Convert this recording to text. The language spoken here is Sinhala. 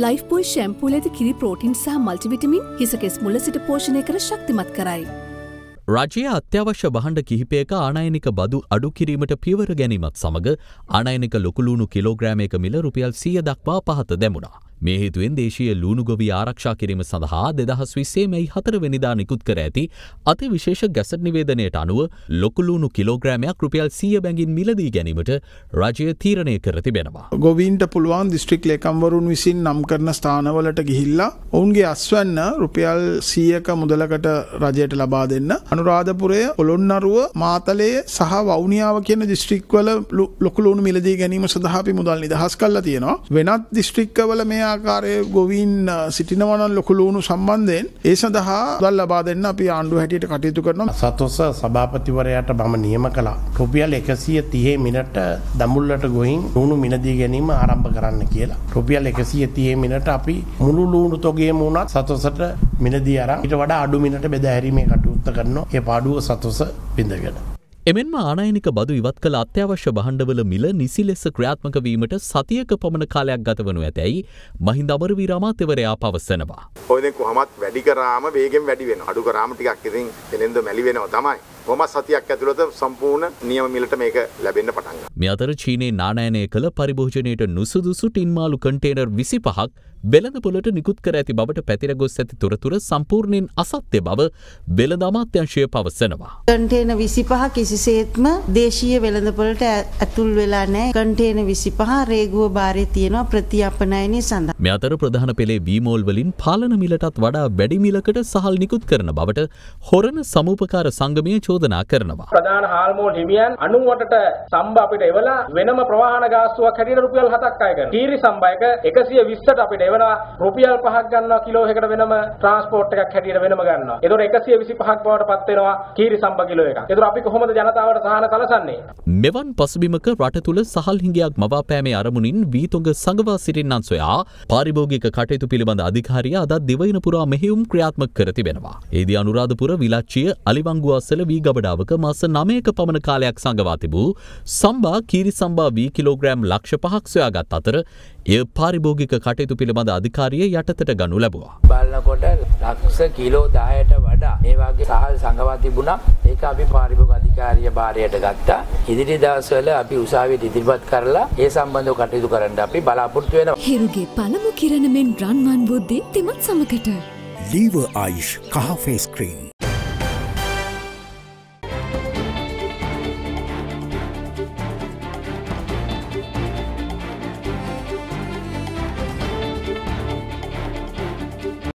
ලයිෆ් බොයි ශැම්පූල ඇති කිරි ප්‍රෝටින් සහ මල්ටිවිටමින් හිසකෙස් මුල සිට පෝෂණය කර ශක්තිමත් කරයි. රජයේ අත්‍යවශ්‍ය බහණ්ඩ කිහිපයක ආනයනික බදු අඩු කිරීමට පියවර ගැනීමත් සමඟ ආනයනික ලොකුලුණු කිලෝග්‍රෑමයක මිල රුපියල් සිය දක්වා පහත දැමුණා. මේ හේතුවෙන් දේශීය ලූුණුගොවී ආරක්ෂා කිරීම සඳහා දෙදහස් විස්සේ මැයි හතරවෙනිදා නිකුත් කර ඇති අති විශේෂ ගැසට නිවේදනයට අනුව ලොකුලුණු කිලෝග්‍රෑමයක් රුපියල් සිය බැගින් මිලදී ගැනීමට රජය තීරණය කර තිබෙනවා. ගොවීන්ට පුළුවන් දිස්ත්‍රික් ලේකම්වරුන් විසින් නම් කරන ස්ථානවලට ගිහිල්ලා ඔවුන්ගේ අස්වන්න රුපියල් සීයක මුදලකට රජයට ලබා දෙන්න. අනුරාධපුරය පොළොන්නරුව මාතලේ සහ වෞනියාව කියන දිස්ත්‍රික්වල ලොකුලුණු මිලදී ගැනීම සඳහාපි මුදල් නිදහස් කල්ලා තියෙනවා. වෙනත් දිස්ත්‍රික්කවල මේ ආකාරය ගොවීන් සිටිනවන ලොකුලූුණු සම්බන්ධයෙන් ඒ සඳහා දල් ලබා දෙන්න අපි ආණ්ඩු හැටියට කටයුතු කරන සතොස්ස සභාපතිවරයට මම නියම කලා රුපියල් එකසිය තියේ මිනට දමුල්ලට ගොහින් ලුණු මිනදී ගැනීම ආරම්භ කරන්න කියලා. රුපියල් එකසිය තියේ මිනට අපි මුළු ලූුණු තොගේ මුණත් සතොසට මිනදී අර ඉට වඩා අඩු මිනට බෙදහැරීමේ කටයුත්ත කරන්න ඒ පාඩුව සතොස පිඳගෙන. එමෙන්ම ආනයනික බදු ඉවත් කළ අත්‍යවශ්‍ය බහණ්ඩවල මිල නිසි ලෙස ක්‍රියාත්මක වීමට සතියක පමණ කාලයක් ගතවනු ඇතැයි මහින්ද අමරවීර අමාත්‍යවරයා පවසනවා. ඔය දැන් කොහොමත් වැඩි කරාම වේගෙන් වැඩි වෙනවා. අඩු කරාම ටිකක් ඉතින් එලෙන්ද මැලි වෙනවා තමයි. කොහොමත් සතියක් ඇතුළත සම්පූර්ණ නියම මිලට මේක ලැබෙන්න පටන්. මේ අතර චීනයේ නානයනය කළ පරිභෝජනයට නුසුදුසු ටින් මාළු කන්ටේනර් 25ක් වෙළඳපොළට නිකුත් කර ඇති බවට පැතිර ගොස් ඇති තොරතුර සම්පූර්ණයෙන් අසත්‍ය බව වෙළඳ අමාත්‍යංශය පවසනවා. කන්ටේන 25 කිසිසේත්ම දේශීය වෙළඳපොළට ඇතුල් වෙලා නැහැ. කන්ටේන 25 රේගුව බාරේ තියෙනවා ප්‍රතිඅපනයනය සඳහා. මේ අතර ප්‍රධාන පෙළේ වීමෝල් වලින් පාලන මිලටත් වඩා වැඩි මිලකට සහල් නිකුත් කරන බවට හොරණ සමූපකාර සංගමය චෝදනා කරනවා. ප්‍රධාන හාල්මෝල් හිමියන් 90ට සම්බ අපිට එවලා වෙනම ප්‍රවාහන ගාස්තුවක් හැටියට රුපියල් 7ක් අය කරනවා. කීරි සම්බයක 120ට අපිට එවනවා රුපියල් 5ක් ගන්නවා කිලෝ එකකට වෙනම ට්‍රාන්ස්පෝර්ට් එකක් හැටියට වෙනම ගන්නවා. ඒතකොට 125ක් බවට පත් වෙනවා කීරි සම්බ කිලෝ එකක්. ඒතකොට අපි කොහොමද ජනතාවට සහන සලසන්නේ? මෙවන් පසුබිමක රට තුළ සහල් හිඟයක් මවාපෑමේ අරමුණින් වීතුංග සංගවා සිටින්නන් සොයා පාරිභෝගික කටයුතු පිළිබඳ අධිකාරිය අදත් දිවයින පුරා මෙහෙයුම් ක්‍රියාත්මක කර තිබෙනවා. ඒදී අනුරාධපුර විලච්චිය අලිවංගුවස්සල වී ගබඩාවක මාස නමයක පමණ කාලයක් සංගවා තිබූ සම්බා කීරි සම්බා වී කිලෝග්‍රෑම් ලක්ෂ පහක් සොයාගත් අතර එය පාරිභෝගික කටයුතු පිළිබඳ අධිකාරිය යටතට ගනු ලැබවා. බලන්නකොට ලක්ෂ කිලෝ දායට වඩා ඒ වගේ සහල් සංගවා තිබුණා. ඒක අපි පාරිභෝගික අධිකාරිය භාරයට ගත්තා. ඉදිරි දවස්වල අපි උසාවියට ඉදිරිපත් කරලා ඒ සම්බන්ධව කටයුතු කරන්න අපි බලාපොරොත්තු වෙනවා. හිරුගේ පළමු කිරණමෙන් රන්වන් බුද්ධි තිමත් සමකට. ලීව ආයිෂ් කහ ෆේස් ක්‍රීම්